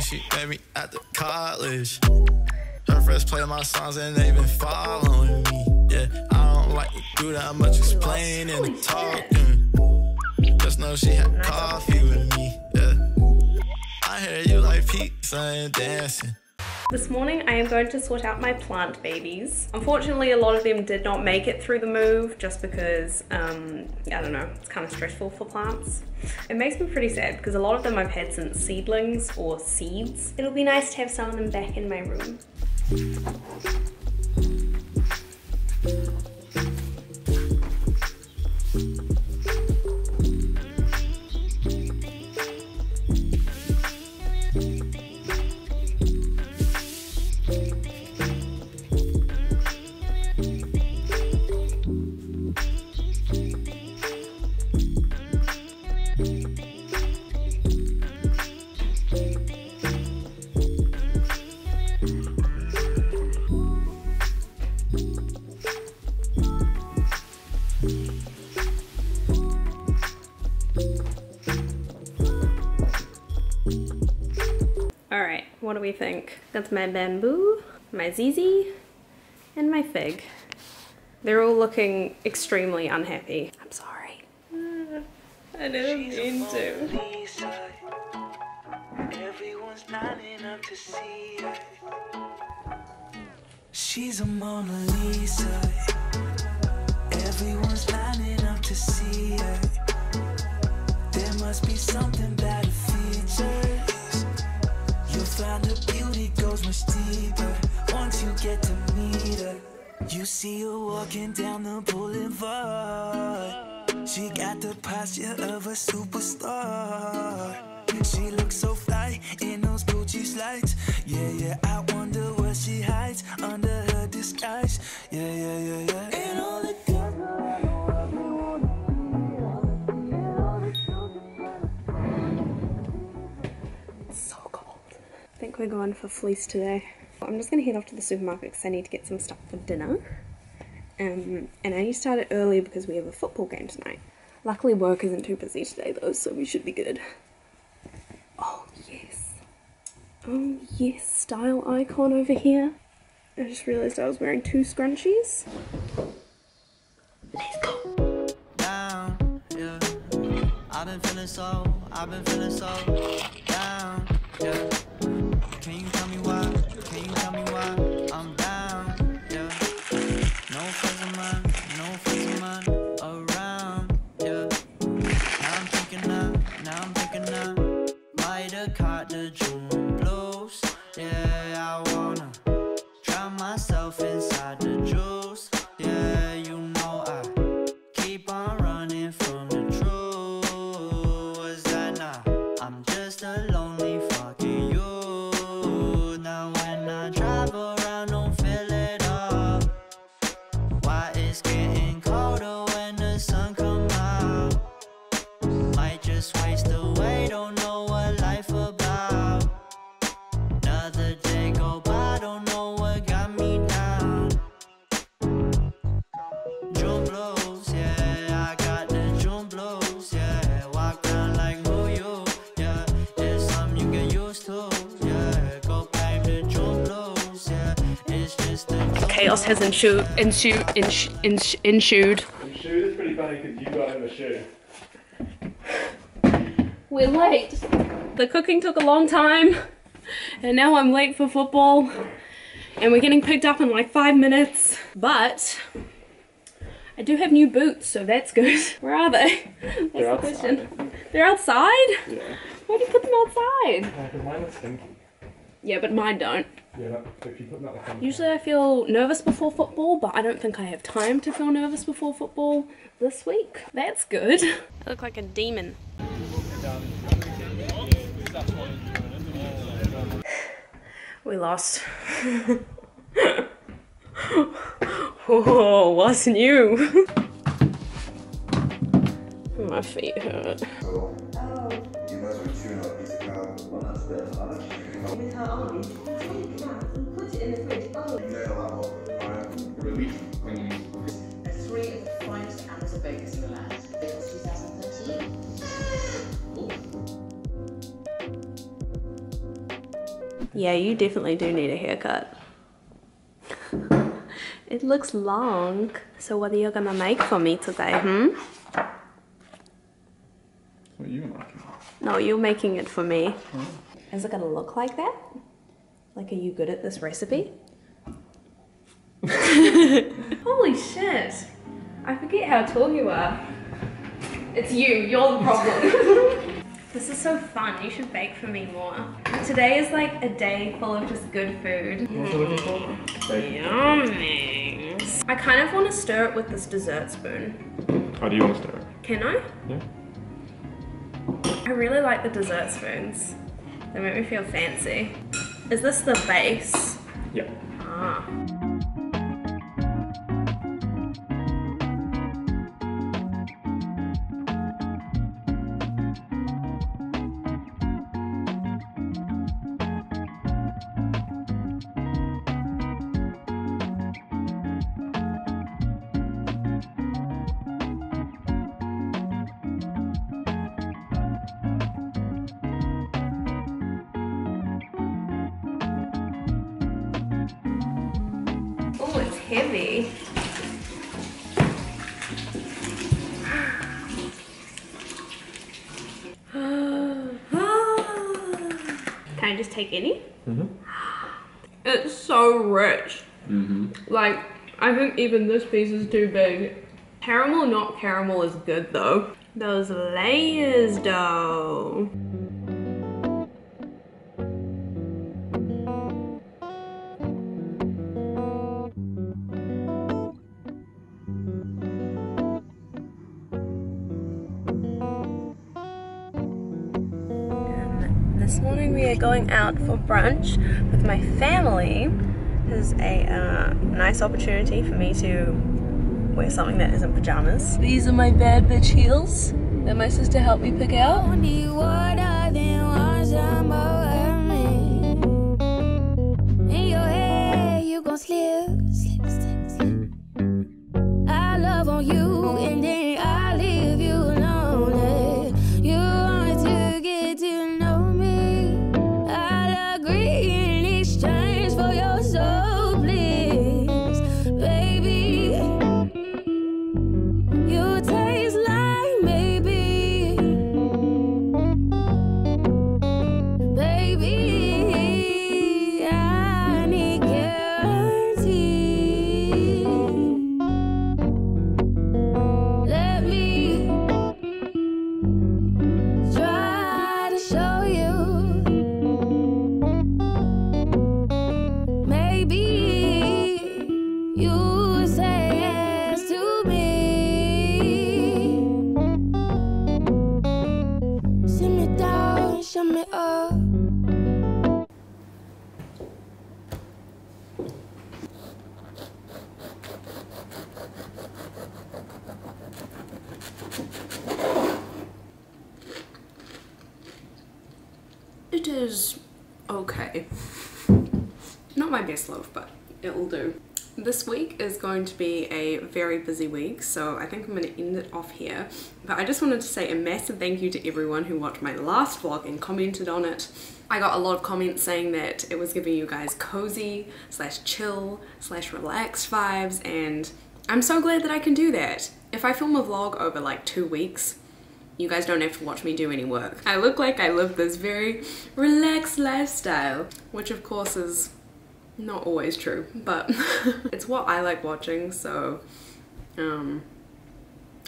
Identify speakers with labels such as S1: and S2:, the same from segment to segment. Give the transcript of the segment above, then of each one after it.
S1: think she met me at the college. Her friends play my songs and they been following me. Yeah, I don't like to do that much explaining and talking. Just know she had coffee with me. Yeah, I hear you like pizza and dancing.
S2: This morning I am going to sort out my plant babies. Unfortunately a lot of them did not make it through the move just because, um, I don't know, it's kind of stressful for plants. It makes me pretty sad because a lot of them I've had since seedlings or seeds. It'll be nice to have some of them back in my room. We think? That's my bamboo, my zizi, and my fig. They're all looking extremely unhappy. I'm sorry. Ah, I didn't mean to.
S3: Uh, everyone's lining up to see her. She's a Mona Lisa. Everyone's lining You see her walking down the boulevard. She got the posture of a superstar. She looks so fly in those Gucci slides. Yeah, yeah, I wonder what she hides under her disguise. Yeah, yeah, yeah, yeah. And all the
S2: So cold. I think we're going for fleece today. I'm just gonna head off to the supermarket because I need to get some stuff for dinner. Um, and I need to start it early because we have a football game tonight. Luckily work isn't too busy today though, so we should be good. Oh yes. Oh yes, style icon over here. I just realised I was wearing two scrunchies. Let's go.
S3: down, yeah. I've been feeling so, I've been feeling so down, yeah. Now. Might the June blues, yeah. I wanna drown myself inside the juice, yeah. You know I keep on running from the truth. Was that not? I'm just a lonely fucking you. Now when I drive around,
S2: Chaos has ensued, ensued, ensued, ensued.
S4: Shoe, that's pretty funny because you got him a shoe.
S2: We're late. The cooking took a long time, and now I'm late for football. And we're getting picked up in like five minutes. But I do have new boots, so that's good. Where are they? That's
S4: They're
S2: the
S4: outside,
S2: question. They're outside?
S4: Yeah.
S2: Why do you put them outside?
S4: Uh, 'cause mine was stinky.
S2: Yeah, but mine don't.
S4: Yeah, that, if you put that like on-
S2: Usually I feel nervous before football, but I don't think I have time to feel nervous before football this week. That's good. I look like a demon. We lost. oh, what's new? My feet hurt.
S5: You might as well tune up Peter Cow. Well, that's better. I like you.
S6: with her arm. Take it out and put it in the fridge. Oh,
S5: You nail that one. Alright. Release when you
S6: three of the finest amateur bakers in the land. 2013.
S2: Yeah, you definitely do need a haircut. it looks long. So what are you gonna make for me today, hmm?
S4: What are you making?
S2: No, you're making it for me. Is it gonna look like that? Like, are you good at this recipe? Holy shit! I forget how tall you are. It's you, you're the problem. this is so fun, you should bake for me more. Today is like a day full of just good food.
S4: What's it looking for?
S2: Yummy. I kind of want to stir it with this dessert spoon.
S4: How do you want to stir it?
S2: Can I?
S4: Yeah.
S2: I really like the dessert spoons. They make me feel fancy. Is this the base?
S4: Yeah.
S2: Ah. Heavy. Can I just take any? Mm-hmm. It's so rich. Mm-hmm. Like, I think even this piece is too big. Caramel, not caramel, is good though. Those layers though. This morning we are going out for brunch with my family. This is a uh, nice opportunity for me to wear something that isn't pajamas. These are my bad bitch heels that my sister helped me pick out. Not my best love, but it will do. This week is going to be a very busy week, so I think I'm going to end it off here. But I just wanted to say a massive thank you to everyone who watched my last vlog and commented on it. I got a lot of comments saying that it was giving you guys cozy, slash chill, slash relaxed vibes, and I'm so glad that I can do that. If I film a vlog over like two weeks, you guys don't have to watch me do any work. I look like I live this very relaxed lifestyle, which of course is not always true, but it's what I like watching, so um,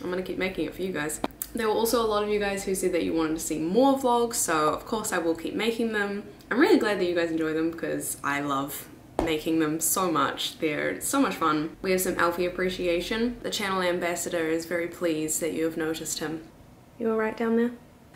S2: I'm gonna keep making it for you guys. There were also a lot of you guys who said that you wanted to see more vlogs, so of course I will keep making them. I'm really glad that you guys enjoy them because I love making them so much. They're so much fun. We have some Alfie appreciation. The channel ambassador is very pleased that you have noticed him. You alright down there?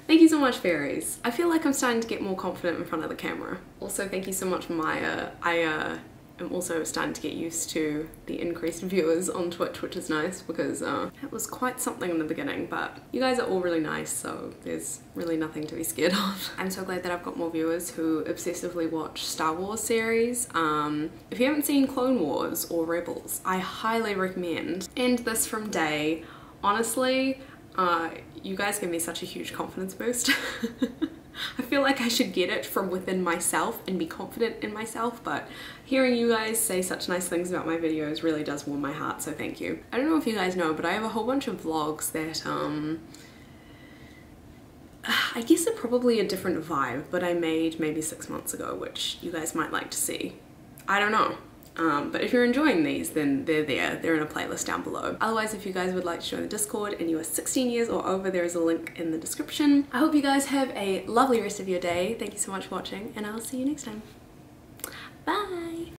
S2: Thank you so much, fairies. I feel like I'm starting to get more confident in front of the camera. Also, thank you so much, Maya. I uh, am also starting to get used to the increased viewers on Twitch, which is nice because uh, it was quite something in the beginning, but you guys are all really nice, so there's really nothing to be scared of. I'm so glad that I've got more viewers who obsessively watch Star Wars series. Um, if you haven't seen Clone Wars or Rebels, I highly recommend. And this from Day. Honestly, uh, you guys give me such a huge confidence boost. I feel like I should get it from within myself and be confident in myself, but hearing you guys say such nice things about my videos really does warm my heart, so thank you. I don't know if you guys know, but I have a whole bunch of vlogs that, um, I guess are probably a different vibe, but I made maybe six months ago, which you guys might like to see. I don't know. Um, but if you're enjoying these, then they're there. They're in a playlist down below. Otherwise, if you guys would like to join the Discord and you are 16 years or over, there is a link in the description. I hope you guys have a lovely rest of your day. Thank you so much for watching, and I'll see you next time. Bye!